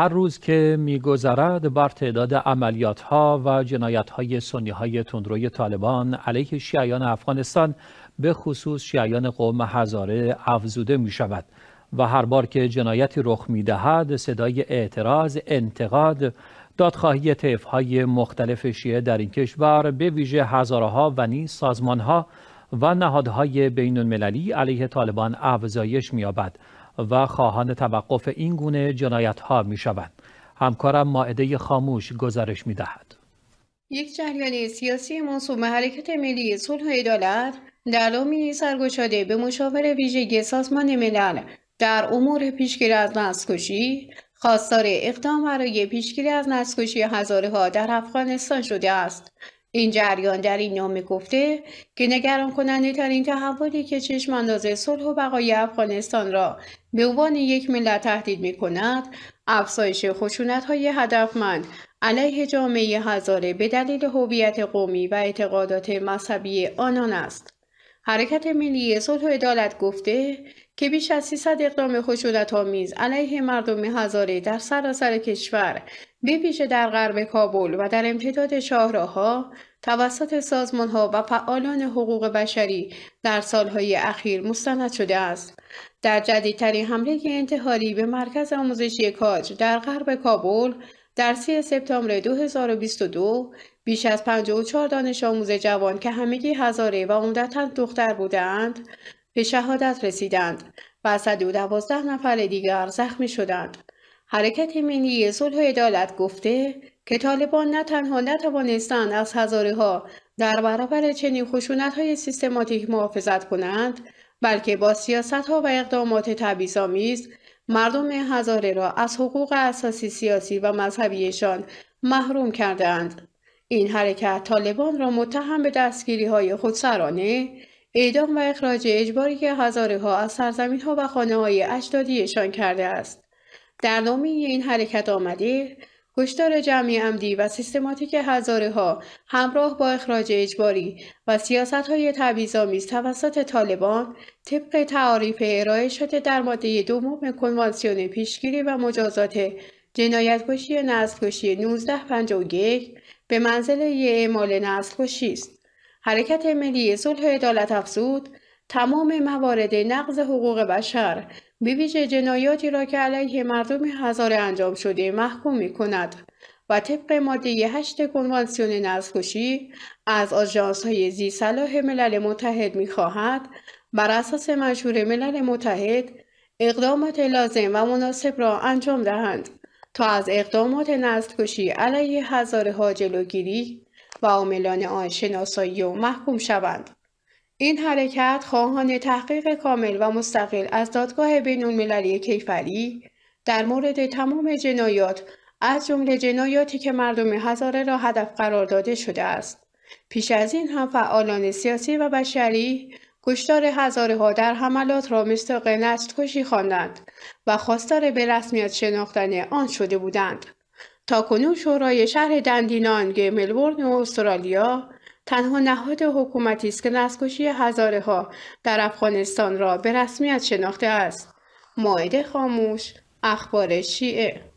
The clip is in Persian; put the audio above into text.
هر روز که میگذرد بر تعداد عملیات ها و جنایت های سنی های تندروی طالبان علیه شیعیان افغانستان به خصوص شیعیان قوم هزاره افزوده می شود و هر بار که جنایتی رخ می دهد صدای اعتراض، انتقاد، دادخواهی طیف های مختلف شیعه در این کشور به ویژه هزارها و نیز سازمان ها و نهادهای بین المللی علیه طالبان افزایش می یابد و خواهان توقف این گونه جنایت ها می شوند. همکارم ماعده خاموش گزارش می دهد. یک جریان سیاسی منصوب به حرکت ملی صلح و عدالت در نامی سرگشاده به مشاور ویژگی سازمان ملل در امور پیشگیری از نسل‌کشی خواستار اقدام برای پیشگیری از نسل‌کشی هزاره در افغانستان شده است این جریان در این نامه گفته که نگران کننده ترین تحولی که چشم انداز صلح و بقای افغانستان را به عنوان یک ملت تهدید می کند افزایش خشونت های هدفمند علیه جامعه هزاره به دلیل هویت قومی و اعتقادات مذهبی آنان است. حرکت ملی صلح و عدالت گفته که بیش از 300 اقدام خشونت آمیز علیه مردم هزاره در سراسر کشور به ویژه در غرب کابل و در امتداد شاهراهها توسط سازمانها و فعالان حقوق بشری در سالهای اخیر مستند شده است در جدیدترین حمله انتحاری به مرکز آموزشی کاج در غرب کابل در 3 سپتامبر 2022 بیش از 54 دانش آموز جوان که همگی هزاره و عمدتا دختر بودند به شهادت رسیدند و 112 نفر دیگر زخمی شدند. حرکت ملی صلح و عدالت گفته که طالبان نه تنها نتوانستند از هزاره ها در برابر چنین خشونت های سیستماتیک محافظت کنند بلکه با سیاست ها و اقدامات تبعیض‌آمیز مردم هزاره را از حقوق اساسی سیاسی و مذهبیشان محروم کردند. این حرکت طالبان را متهم به دستگیری های خودسرانه، اعدام و اخراج اجباری که هزاره ها از سرزمین ها و خانه های اجدادیشان کرده است. در نامی این حرکت آمده کشتار جمعی عمدی و سیستماتیک هزاره ها همراه با اخراج اجباری و سیاست های تبعیض‌آمیز توسط طالبان طبق تعاریف ارائه شده در ماده دوم کنوانسیون پیشگیری و مجازات جنایتکشی نسل‌کشی 1951 به منزله اعمال نسل‌کشی است. حرکت ملی صلح عدالت افزود تمام موارد نقض حقوق بشر به ویژه جنایاتی را که علیه مردم هزاره انجام شده محکوم می کند و طبق ماده 8 کنوانسیون نسل‌کشی از آژانس های زی صلاح ملل متحد می خواهد بر اساس مشهور ملل متحد اقدامات لازم و مناسب را انجام دهند تا از اقدامات نسل‌کشی علیه هزاره ها جلوگیری و عاملان آن شناسایی و محکوم شوند. این حرکت خواهان تحقیق کامل و مستقل از دادگاه بین المللی کیفری در مورد تمام جنایات از جمله جنایاتی که مردم هزاره را هدف قرار داده شده است. پیش از این هم فعالان سیاسی و بشری کشتار هزاره ها در حملات را مستاق نسل کشی خواندند و خواستار به رسمیت شناختن آن شده بودند. تا کنون شورای شهر دندینانگ ملبورن استرالیا تنها نهاد حکومتی است که نسل‌کشی هزاره ها در افغانستان را به رسمیت شناخته است. ماعده خاموش اخبار شیعه